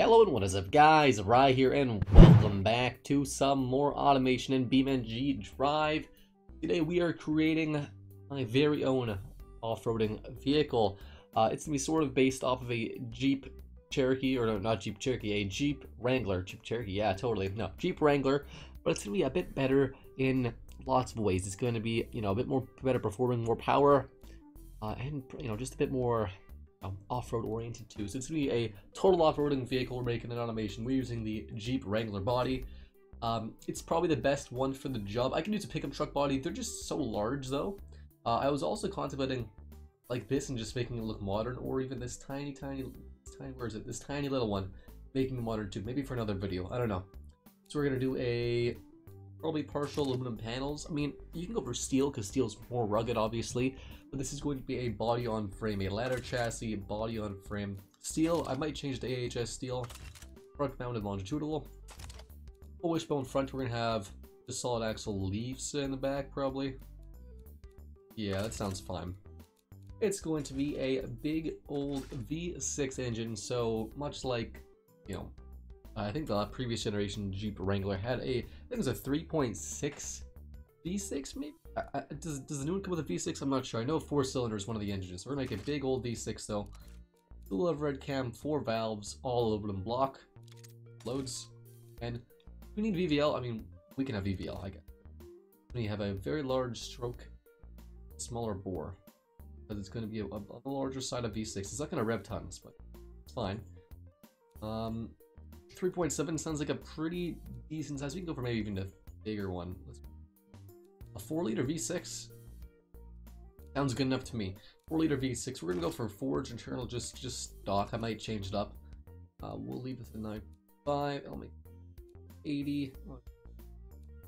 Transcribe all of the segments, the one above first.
Hello and what is up guys, Rai here and welcome back to some more automation in BeamNG Drive. Today we are creating my very own off-roading vehicle. Uh, it's going to be sort of based off of a Jeep Cherokee, or no, not Jeep Cherokee, a Jeep Wrangler. Jeep Cherokee, yeah, totally. No, Jeep Wrangler, but it's going to be a bit better in lots of ways. It's going to be, you know, a bit more better performing, more power, uh, and, you know, just a bit more um, off-road oriented too. So it's going to be a total off-roading vehicle we're making an automation. We're using the Jeep Wrangler body. Um, it's probably the best one for the job. I can use a pickup truck body. They're just so large though. Uh, I was also contemplating like this and just making it look modern or even this tiny, tiny, tiny, where is it? This tiny little one, making it modern too. Maybe for another video. I don't know. So we're going to do a probably partial aluminum panels. I mean, you can go for steel because steel's more rugged, obviously. But this is going to be a body on frame, a ladder chassis, body on frame. Steel, I might change to AHS steel. Front mounted longitudinal. Full wishbone front, we're going to have the solid axle leaves in the back, probably. Yeah, that sounds fine. It's going to be a big old V6 engine, so much like, you know, I think the previous generation Jeep Wrangler had a, I think it was a 3.6 V6 maybe? I, does, does the new one come with a V6? I'm not sure. I know four cylinders, one of the engines. We're gonna make a big old V6 though. Full of red cam, four valves, all aluminum block. Loads. And we need VVL. I mean, we can have VVL, I guess. We have a very large stroke, smaller bore. Because it's going to be a, a, larger side of V6. It's not going to rev tons, but it's fine. Um, 3.7 sounds like a pretty decent size. We can go for maybe even a bigger one. Let's a 4 liter V6? Sounds good enough to me. 4 liter V6. We're gonna go for forged internal, just just stock. I might change it up. Uh, we'll leave it at 95. I'll make 80.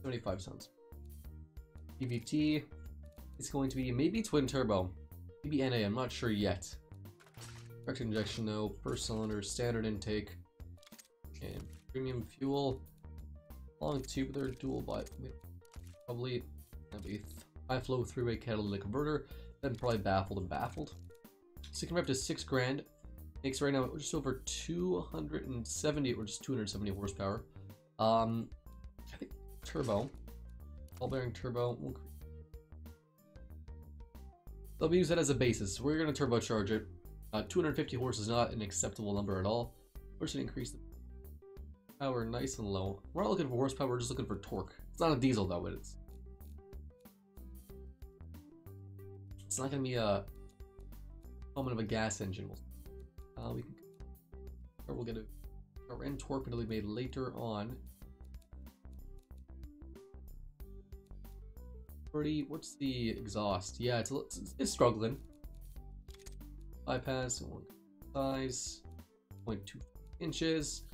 75 sounds. PVT. It's going to be maybe twin turbo. Maybe NA, I'm not sure yet. Direct injection though, per cylinder, standard intake, premium fuel. Long tube, tubular dual but probably have a high flow three-way catalytic converter, then probably baffled and baffled. So can up to six grand. Makes right now just over 270 or just 270 horsepower. Um, I think turbo, ball bearing turbo. They'll be use that as a basis. We're going to turbocharge it. Uh, 250 horse is not an acceptable number at all. We're just going to increase the power nice and low. We're not looking for horsepower, we're just looking for torque. It's not a diesel though, but it's It's not to be a moment of a gas engine. Uh, we can, or we'll get a, our end torque will be made later on. Pretty. What's the exhaust? Yeah, it's it's, it's struggling. Bypass size 0.2 inches.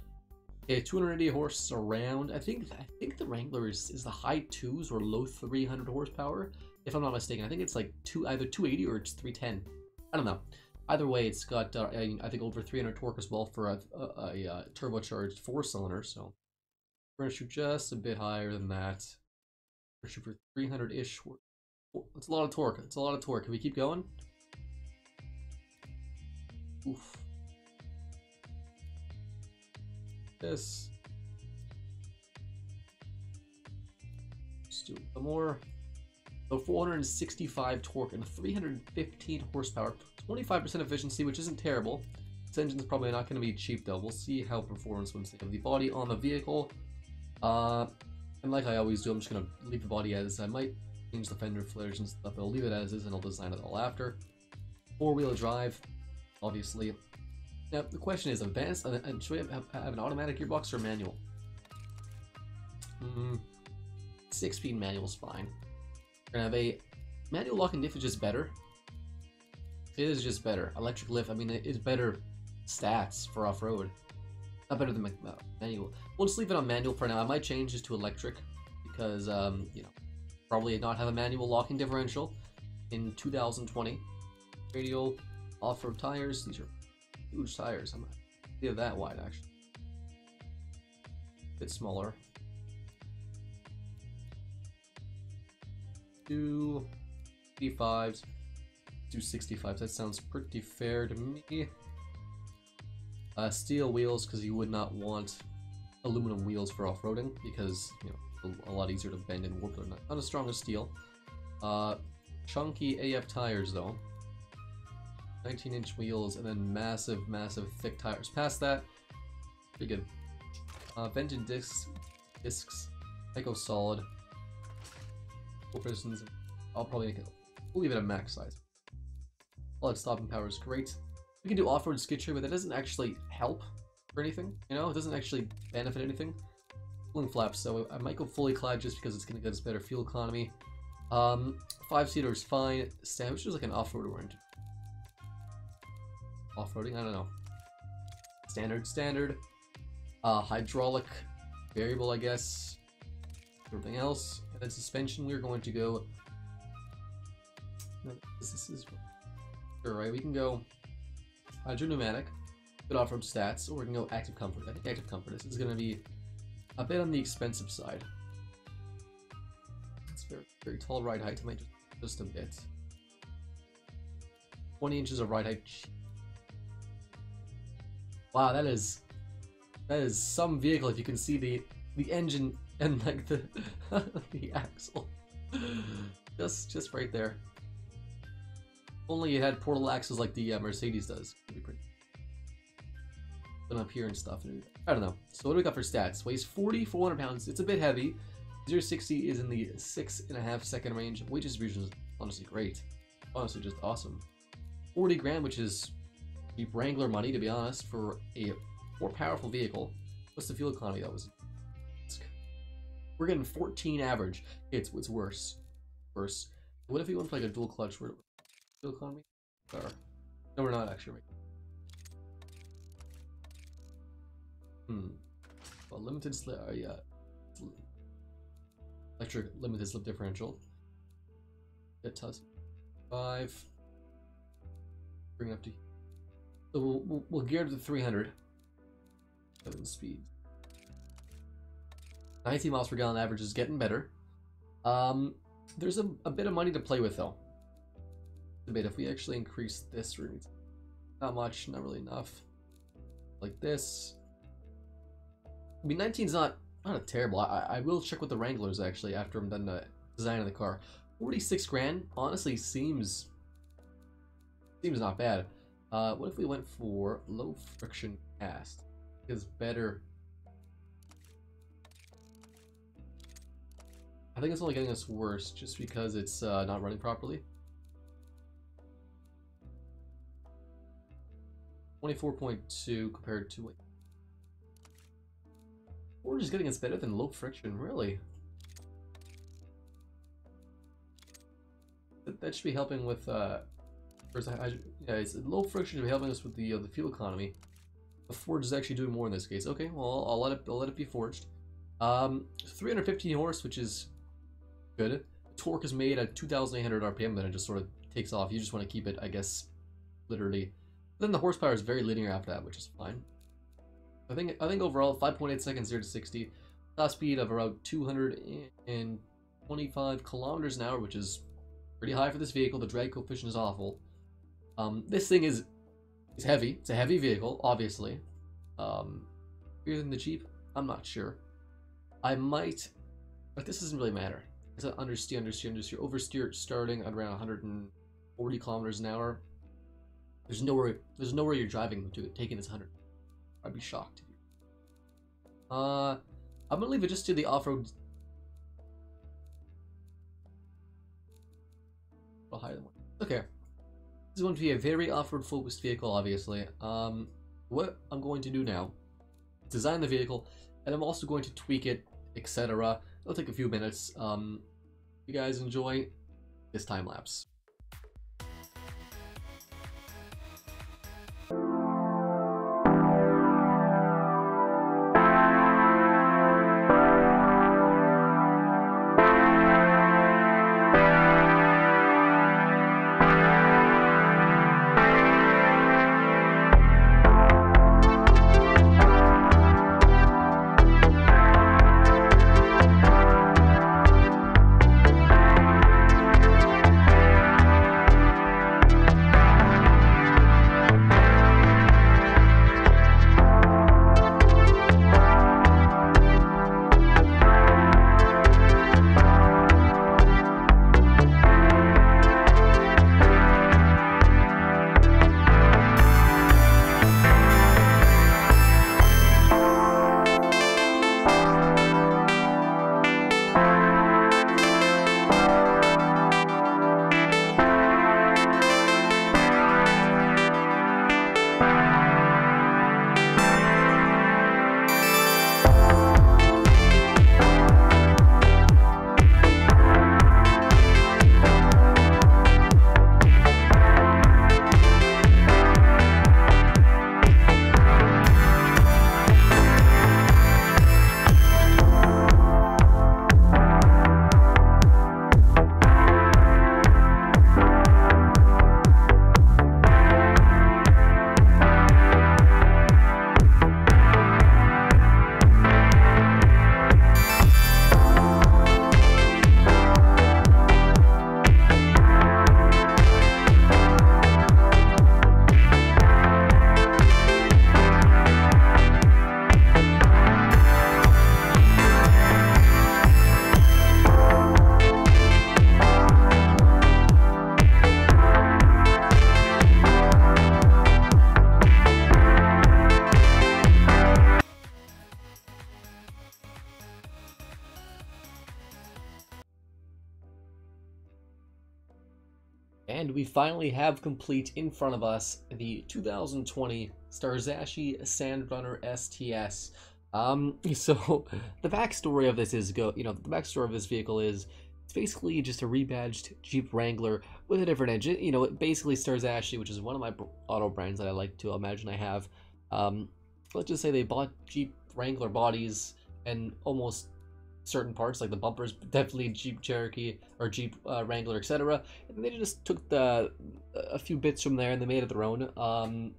Okay, 280 horse around. I think I think the Wrangler is, is the high twos or low 300 horsepower if I'm not mistaken. I think it's like two either 280 or it's 310. I don't know. Either way, it's got uh, I think over 300 torque as well for a, a, a, a turbocharged four cylinder. So we're gonna shoot just a bit higher than that. We're shoot for 300 ish. It's a lot of torque. It's a lot of torque. Can we keep going? Oof. This. Let's do a more. So 465 torque and 315 horsepower, 25% efficiency, which isn't terrible. This engine's probably not going to be cheap though. We'll see how performance wins of the body on the vehicle. Uh, and like I always do, I'm just going to leave the body as I might change the fender flares and stuff. I'll leave it as is and I'll design it all after. Four-wheel drive, obviously. Now the question is, advanced uh, should we have, have, an automatic gearbox or manual? Mm, six-speed manual is fine. We're gonna have a manual locking diff is just better. It is just better. Electric lift, I mean, it's better stats for off-road. Not better than uh, manual. We'll just leave it on manual for now. I might change this to electric because, um, you know, probably not have a manual locking differential in 2020. Radial off-road tires. These are huge tires. I'm not that wide actually. A bit smaller. two 85s, two 65s. That sounds pretty fair to me. Uh, steel wheels because you would not want aluminum wheels for off-roading because you know a lot easier to bend and warp. They're not, not as strong as steel. Uh, chunky AF tires though. 19 inch wheels and then massive, massive thick tires. Past that, pretty good. Uh, vented discs, discs, Echo Solid, four pistons. I'll probably make it. We'll leave it at max size. All that stopping power is great. We can do off-road skid but that doesn't actually help or anything. You know, it doesn't actually benefit anything. Cooling flaps, so I might go fully clad just because it's going to get us better fuel economy. Um, five-seater is fine. Sandwich is like an off-road orange. Off-roading? I don't know. Standard, standard. Uh, hydraulic, variable, I guess. Everything else. And then suspension, we're going to go... This is... Sure, right? We can go hydro pneumatic, good off-road stats, or we can go active comfort. I think active comfort is, is going to be a bit on the expensive side. It's very, very tall ride height, I might just, just a bit. 20 inches of ride height. Wow, that is that is some vehicle if you can see the the engine and like the the axle. just just right there. Only it had portal axles like the uh, Mercedes does. Be pretty. But up here and stuff. I don't know. So what do we got for stats? Weighs 40, 400 pounds. It's a bit heavy. 0 60 is in the six and a half second range. Weight distribution is honestly great. Honestly, just awesome. 40 grand, which is cheap Wrangler money, to be honest, for a more powerful vehicle. What's the fuel economy that was? We're getting 14 average. It's it's worse. Worse. What if we went for like a dual clutch? Where fuel economy? Or, no, we're not actually. Hmm. Well, limited slip. Uh, yeah. Electric limited slip differential. Get tough. Five. Bring it up to. So we'll, we'll, we'll gear to 300. Seven speed. 19 miles per gallon average is getting better. Um, there's a, a bit of money to play with though. A bit if we actually increase this route. Not much, not really enough. Like this. I mean, 19's not not a terrible. I, I will check with the Wranglers actually after I'm done the design of the car. 46 grand honestly seems seems not bad. Uh, what if we went for low friction cast? Is better I think it's only getting us worse just because it's uh, not running properly. 24.2 compared to... We're just getting us better than low friction, really. That, should be helping with... Uh, first, I, yeah, it's low friction be helping us with the uh, the fuel economy. The forge is actually doing more in this case. Okay, well, I'll, I'll let it I'll let it be forged. Um, 315 horse, which is good. Torque is made at 2,800 RPM, then it just sort of takes off. You just want to keep it, I guess, literally. Then the horsepower is very linear after that, which is fine. I think I think overall 5.8 seconds 0 to 60, top speed of around 225 kilometers an hour, which is pretty high for this vehicle. The drag coefficient is awful. Um, this thing is is heavy. It's a heavy vehicle, obviously. Um, bigger than the Jeep? I'm not sure. I might, but this doesn't really matter. It's an understeer, understeer, understeer. Oversteer starting at around 140 kilometers an hour. There's nowhere. There's nowhere you're driving to taking this 100. I'd be shocked. Uh, I'm gonna leave it just to the off-road. Higher than one. Okay. This is going to be a very off-road focused vehicle, obviously. Um, what I'm going to do now, design the vehicle, and I'm also going to tweak it, etc. It'll take a few minutes. Um, you guys enjoy this time lapse. Finally have complete in front of us the 2020 Starzashi Sandrunner STS. Um, so the backstory of this is go, you know, the backstory of this vehicle is it's basically just a rebadged Jeep Wrangler with a different engine. You know, it basically Starzashi, which is one of my auto brands that I like to imagine I have. Um, let's just say they bought Jeep Wrangler bodies and almost certain parts like the bumpers definitely jeep cherokee or jeep uh, wrangler etc and they just took the a few bits from there and they made it their own um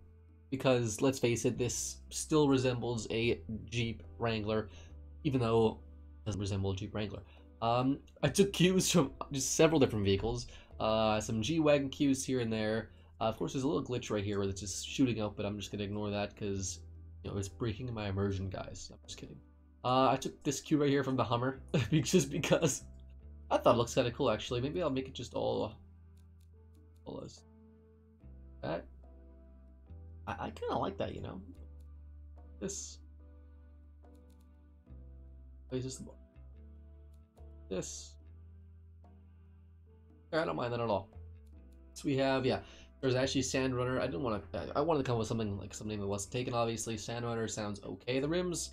because let's face it this still resembles a jeep wrangler even though it doesn't resemble a jeep wrangler. Um i took cues from just several different vehicles uh some g-wagon cues here and there. Uh, of course there's a little glitch right here where it's just shooting up but i'm just gonna ignore that because you know it's breaking my immersion guys. I'm just kidding uh, I took this cue right here from the Hummer, just because I thought it looks kind of cool actually. Maybe I'll make it just all, all this. That, I, I kind of like that, you know. This. Wait, is this the This. I don't mind that at all. So we have, yeah, there's actually Sandrunner. I didn't want to, I wanted to come up with something like something that wasn't taken, obviously. Sandrunner sounds okay. The rims,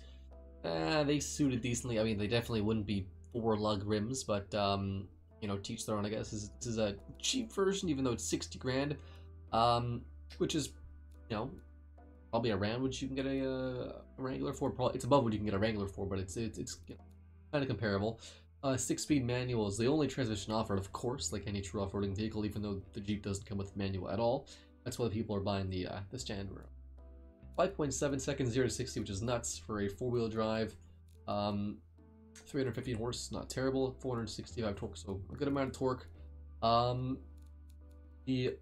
uh, they suited decently. I mean, they definitely wouldn't be four lug rims, but um, you know, teach their own. I guess this is, this is a cheap version, even though it's sixty grand, um, which is, you know, probably around what you can get a, uh, a Wrangler for. Probably it's above what you can get a Wrangler for, but it's it's, it's you know, kind of comparable. Uh, six-speed manual is the only transmission offered, of course, like any true off-roading vehicle, even though the Jeep doesn't come with manual at all. That's why people are buying the uh, the standard 5.7 seconds 0 to 60, which is nuts for a four-wheel drive. Um, 315 horse, not terrible. 465 torque, so a good amount of torque. Um, the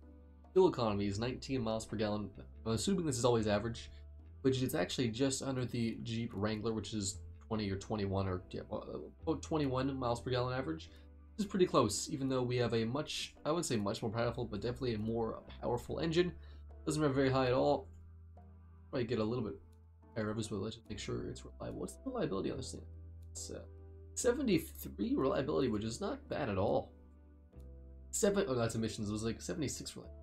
fuel economy is 19 miles per gallon. I'm assuming this is always average, which is actually just under the Jeep Wrangler, which is 20 or 21 or yeah, about 21 miles per gallon average. This is pretty close, even though we have a much, I wouldn't say much more powerful, but definitely a more powerful engine. Doesn't rev very high at all probably get a little bit higher revs, but let's make sure it's reliable. What's the reliability on this thing? It's uh, 73 reliability, which is not bad at all. Seven, oh, that's emissions. It was like 76 reliability.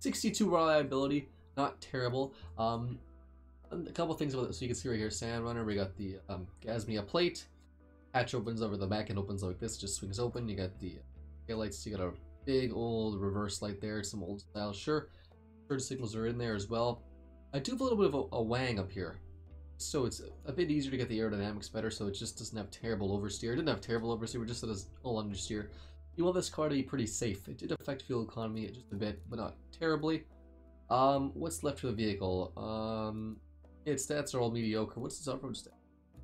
62 reliability, not terrible. Um, a couple things about. So you can see right here, Sandrunner. We got the um, Gasmea plate. Hatch opens over the back and opens like this. Just swings open. You got the tail lights. You got a big old reverse light there. Some old style. Sure. Turn signals are in there as well. I do have a little bit of a, a wang up here. So it's a bit easier to get the aerodynamics better, so it just doesn't have terrible oversteer. It didn't have terrible oversteer, just has all understeer. You want this car to be pretty safe. It did affect fuel economy just a bit, but not terribly. Um, what's left for the vehicle? Um, its stats are all mediocre. What's its off-road stat?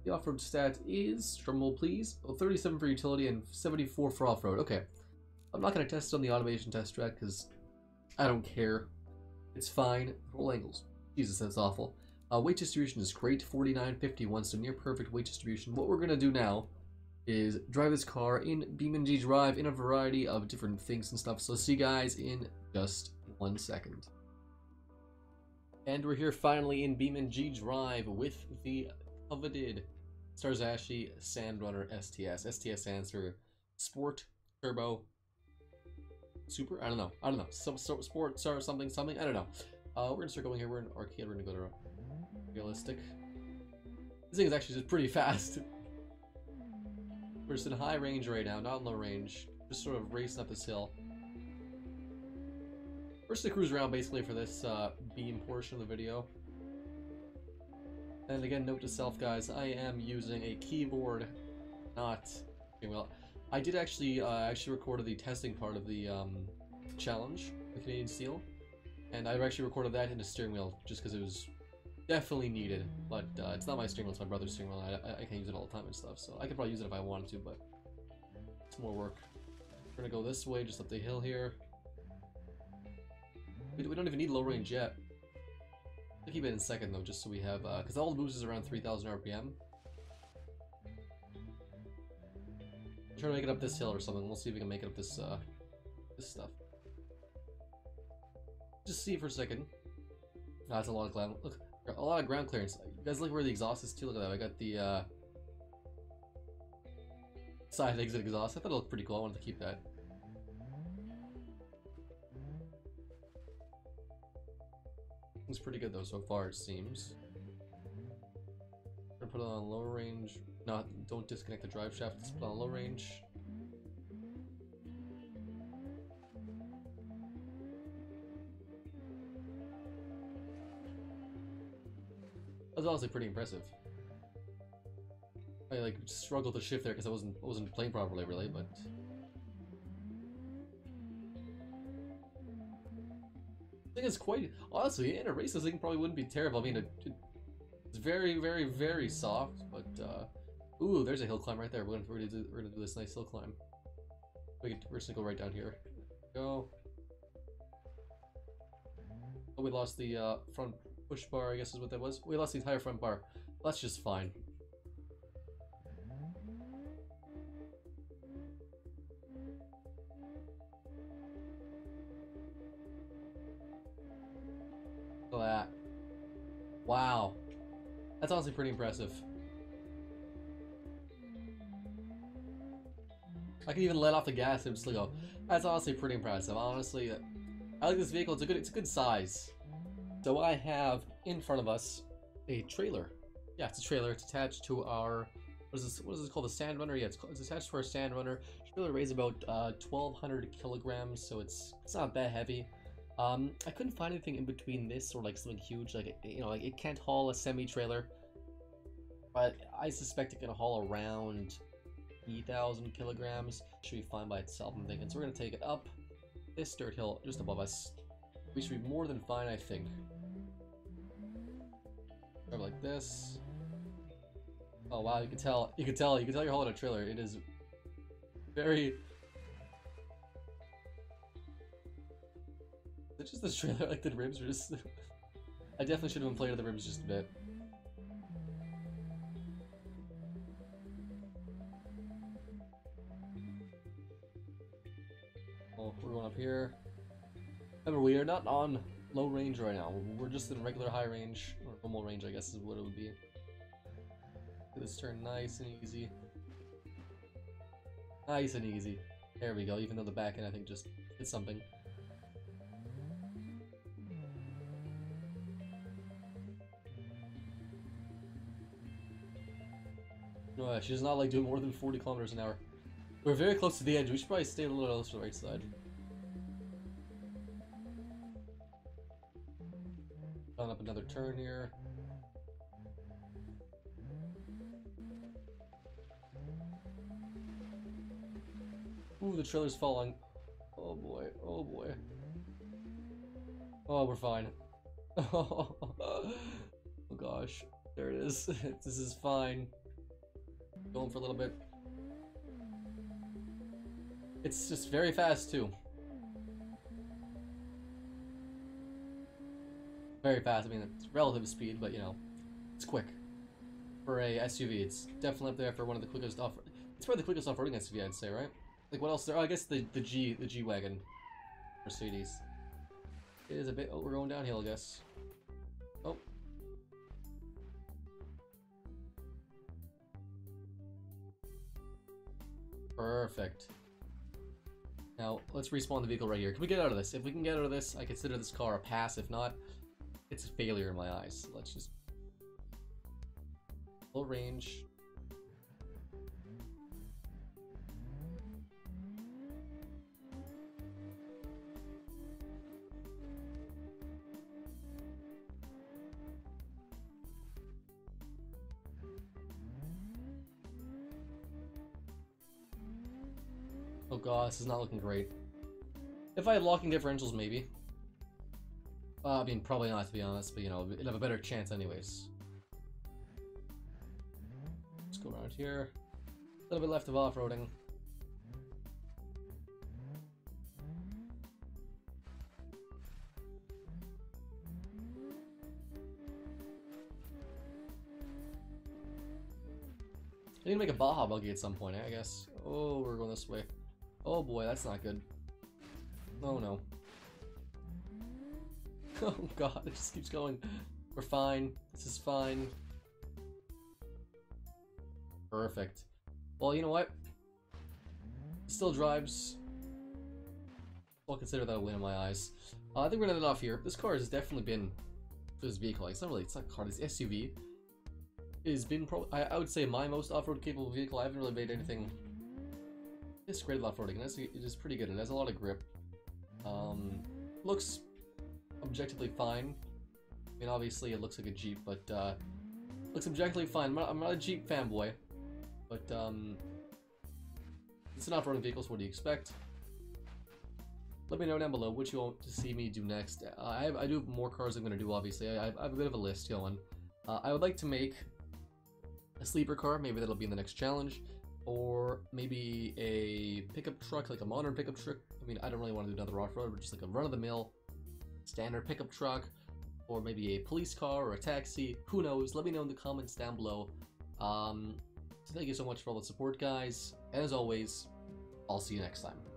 The off-road stat is, drumroll please, well, 37 for utility and 74 for off-road. Okay. I'm not going to test it on the automation test track because I don't care. It's fine. Roll angles. Jesus, that's awful. Uh, weight distribution is great, 49.51, so near perfect weight distribution. What we're going to do now is drive this car in BeamNG Drive in a variety of different things and stuff. So see you guys in just one second. And we're here finally in BeamNG Drive with the coveted Starzashi Sandrunner STS. STS stands for Sport Turbo Super. I don't know. I don't know. Some so, sport or something something. I don't know. Uh, we're gonna start going here. We're in arcade. We're gonna go to realistic. This thing is actually just pretty fast. We're just in high range right now, not in low range. Just sort of racing up this hill. We're just gonna cruise around basically for this uh, beam portion of the video. And again, note to self, guys, I am using a keyboard, not well. I did actually uh, actually recorded the testing part of the um, challenge, the Canadian Steel. And I've actually recorded that in a steering wheel just because it was definitely needed. But uh, it's not my steering wheel, it's my brother's steering wheel. I, I can use it all the time and stuff. So I could probably use it if I wanted to, but it's more work. We're gonna go this way, just up the hill here. We, we don't even need low range yet. I'll keep it in second though, just so we have, because uh, all the boost is around 3,000 RPM. Try to make it up this hill or something. We'll see if we can make it up this, uh, this stuff just see for a second. Oh, that's a lot of ground. Look, a lot of ground clearance. You guys look where the exhaust is too. Look at that. I got the uh, side exit exhaust. I thought it looked pretty cool. I wanted to keep that. It's pretty good though so far. It seems. Put it on low range. Not. Don't disconnect the drive shaft. Let's put it on low range. Was honestly pretty impressive. I like struggled to shift there because I wasn't wasn't playing properly really, but I think it's quite honestly in a race. This thing probably wouldn't be terrible. I mean, it, it, it's very, very, very soft, but uh, ooh, there's a hill climb right there. We're gonna we're gonna do, we're gonna do this nice hill climb. We can, we're just gonna go right down here. Go. Oh, we lost the uh, front push bar. I guess is what that was. We lost the entire front bar. That's just fine. Look at that. Wow. That's honestly pretty impressive. I can even let off the gas and just go. That's honestly pretty impressive. Honestly, I like this vehicle. It's a good. It's a good size. So I have in front of us a trailer. Yeah, it's a trailer. It's attached to our. What is this? What is this called? The sand runner? Yeah, it's, it's attached to our sand runner. Trailer weighs about uh, 1,200 kilograms, so it's it's not that heavy. Um, I couldn't find anything in between this or like something huge. Like you know, like it can't haul a semi trailer, but I suspect it can haul around 3,000 kilograms. Should be fine by itself. I'm thinking. So we're gonna take it up this dirt hill just above us. We should be more than fine, I think. Like this. Oh wow, you can tell. You can tell. You can tell you're holding a trailer. It is very Is it just this trailer like the ribs are just I definitely should have inflated the ribs just a bit. Oh, we're going up here. Remember, we are not on low range right now. We're just in regular high range, or normal range, I guess is what it would be. This turn nice and easy. Nice and easy. There we go, even though the back end I think just hit something. No, she does not like doing more than 40 kilometers an hour. We're very close to the edge. We should probably stay a little closer to the right side. Another turn here. Ooh, the trailer's falling. Oh boy, oh boy. Oh, we're fine. oh gosh, there it is. this is fine. Going for a little bit. It's just very fast too. Very fast. I mean, it's relative speed, but you know, it's quick. For a SUV, it's definitely up there for one of the quickest off. It's probably the quickest off-roading SUV, I'd say, right? Like what else? There? Oh, I guess the the G the G wagon, Mercedes. It is a bit. Oh, we're going downhill, I guess. Oh. Perfect. Now, let's respawn the vehicle right here. Can we get out of this? If we can get out of this, I consider this car a pass. If not, it's a failure in my eyes. Let's just... Full range. Oh god, this is not looking great. If I had locking differentials, maybe. Uh, I mean, probably not, to be honest, but, you know, it'd have a better chance anyways. Let's go around here. A little bit left of off-roading. I need to make a Baja buggy at some point, eh, I guess. Oh, we're going this way. Oh boy, that's not good. Oh no. Oh god, it just keeps going. We're fine. This is fine. Perfect. Well, you know what? Still drives. I'll consider that a win in my eyes. Uh, I think we're gonna end it off here. This car has definitely been this vehicle. It's not really, it's not a car, this SUV has been probably, I, I would say my most off-road capable vehicle. I haven't really made anything this great of off-roading. It is pretty good. It has a lot of grip. Um, looks objectively fine. I mean, obviously it looks like a Jeep, but uh, looks objectively fine. I'm not, I'm not a Jeep fanboy, but um, it's an off-roading vehicle, so what do you expect? Let me know down below what you want to see me do next. Uh, I, have, I do have more cars I'm going to do, obviously. I, I, have a bit of a list going. Uh, I would like to make a sleeper car, maybe that'll be in the next challenge, or maybe a pickup truck, like a modern pickup truck. I mean, I don't really want to do another off-road, but just like a run-of-the-mill standard pickup truck, or maybe a police car or a taxi. Who knows? Let me know in the comments down below. Um, so thank you so much for all the support, guys. And as always, I'll see you next time.